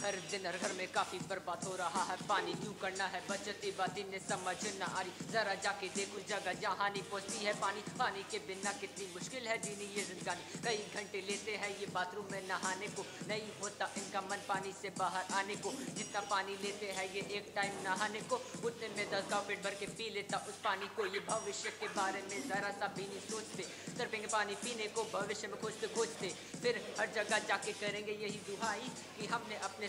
हर दिन हर घर में काफ़ी बर्बाद हो रहा है। पानी क्यों करना है? बचत इबादी ने समझ न आ रही जरा जाके देखो, जगह जहाँ नहीं पहुँचती है पानी। पानी के बिना कितनी मुश्किल है जीनी ये जिंदगानी। कई घंटे लेते हैं ये बाथरूम में नहाने को। नहीं होता इनका मन पानी से बाहर आने को। जितना पानी लेते हैं ये एक टाइम नहाने को। उतने में दस गाँव पेट भर के पी लेता उस पानी को। ये भविष्य के बारे में ज़रा सा भी नहीं सोचते। सरपेंगे पानी पीने को, भविष्य में खोजते खोजते फिर हर जगह जाके करेंगे यही दुहाई कि हमने अपने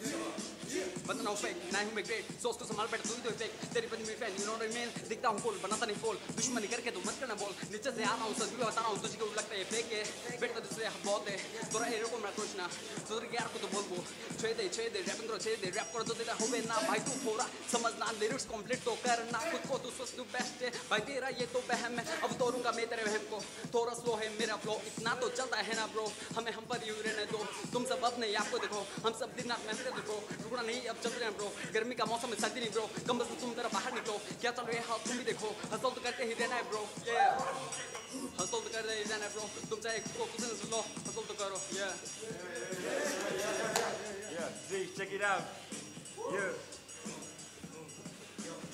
ना हूँ मैं ग्रेट सोच तो संभाल बैठा तू ही तो फेक तेरी पत्नी मेरी फ़ैन यू नो I दिखता हूँ कोल बनाता नहीं फोल दुश्मनी करके तू मत करना बोल। नीचे से आ रहा हूँ, सच भी बता रहा हूँ, तुझे लगता है फेक है? तोरा को मैं सोचना सुधर गया को तो बोल वो छे दे छे दे रैपिंग करो छे दे रैप करो तो तेरा हो ना भाई तू फोरा समझना लिरिक्स कंप्लीट तो करना खुद को तू सोच तू बेस्ट है भाई तेरा ये तो बहम है अब तोड़ूँगा मैं तेरे वहम को थोड़ा स्लो है मेरा फ्लो इतना तो चलता है ना ब्रो हमें हम पर यू रहने दो तुम सब अब नहीं आपको देखो हम सब दिन रात मेहनत ब्रो रुकना नहीं अब चल रहे हैं ब्रो गर्मी का मौसम है सर्दी नहीं ब्रो कम बस तुम जरा बाहर निकलो क्या चल रहा है तुम भी देखो हसल तो करते ही रहना है bro verder je zijn even komt eigenlijk in zijn vlog. Wat komt elkaar op? Ja. Ja, check it out. Yeah.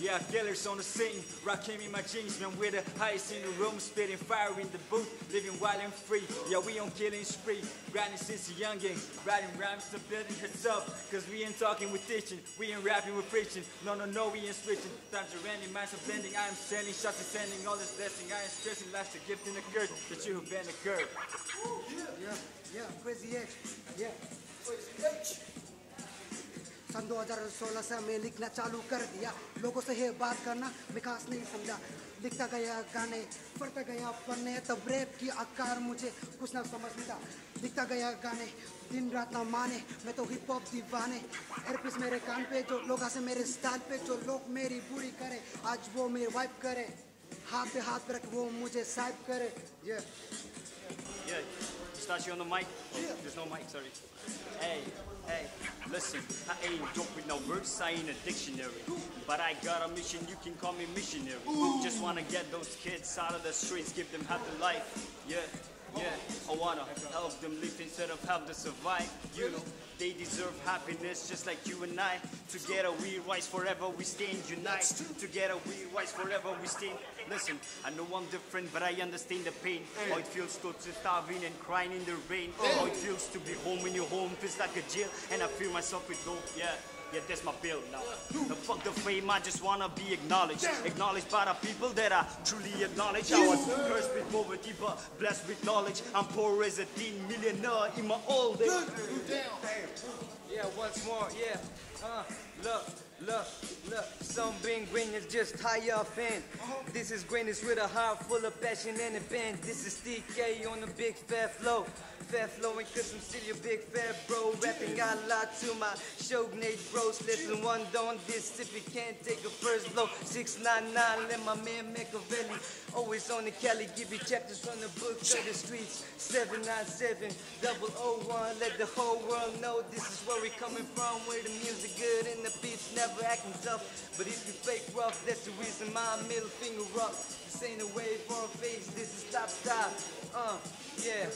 Yeah, killers on the scene, rocking in my jeans, man, we're the highest in the room, spitting fire in the booth, living wild and free. Yeah, we on killing spree, grinding since a youngin', writing rhymes to building hits up, cause we ain't talking, we're teaching, we ain't rapping, we're preaching. No, no, no, we ain't switching. Times are ending, minds are blending, I am sending shots and sending all this blessing. I ain't stressing, life's a gift and a curse, that you have been a curse. Yeah, yeah, yeah, Crazy H. Yeah. सन 2016 से मैं लिखना चालू कर दिया। लोगों से है बात करना विकास नहीं समझा। लिखता गया गाने पढ़ता गया पढ़ने तब रेप की आकार मुझे कुछ ना समझ मिला लिखता गया गाने दिन रात ना माने मैं तो हिप हॉप दीवाने। एयरपीस मेरे कान पे जो लोग से मेरे स्टाइल पे जो लोग मेरी बुरी करे आज वो मेरी वाइप करे। हाथ पे हाथ रख वो मुझे साइप करे। ये Yeah, start you on the mic. Oh, There's no mic, sorry. Hey, hey, listen, I ain't joke with no verse, I ain't a dictionary. But I got a mission, you can call me missionary. Just wanna get those kids out of the streets, give them happy life. Yeah, yeah, I wanna help them live instead of help them survive. You know, they deserve happiness just like you and I. Together we rise forever, we stand unite. Together we rise forever, we stand. Listen, I know I'm different, but I understand the pain. How it feels to, starving and crying in the rain. How it feels to be home in your home feels like a jail, and I feel myself with no, yeah. Yeah, that's my bill now. The fuck the fame, I just wanna be acknowledged. Acknowledged by the people that I truly acknowledge. I was cursed with poverty, but blessed with knowledge. I'm poor as a teen millionaire in my old age. Yeah, once more, yeah. Uh, look, look, look. Some being greatness just high up in. This is greatness with a heart full of passion and a pen. This is TK on the big fat flow. Fat flowing cause I'm still your big fat bro. Rapping out loud to my show Nate bros. Listen one don't this if you can't take a first blow. 699 let my man Machiavelli. Always on the Cali, give you chapters from the book of the streets. 797 001, let the whole world know this is where we coming from. Where the music good and the beats never acting tough. But if you fake rough, that's the reason my middle finger up. This ain't a way for a face, this is top style. Uh, yeah.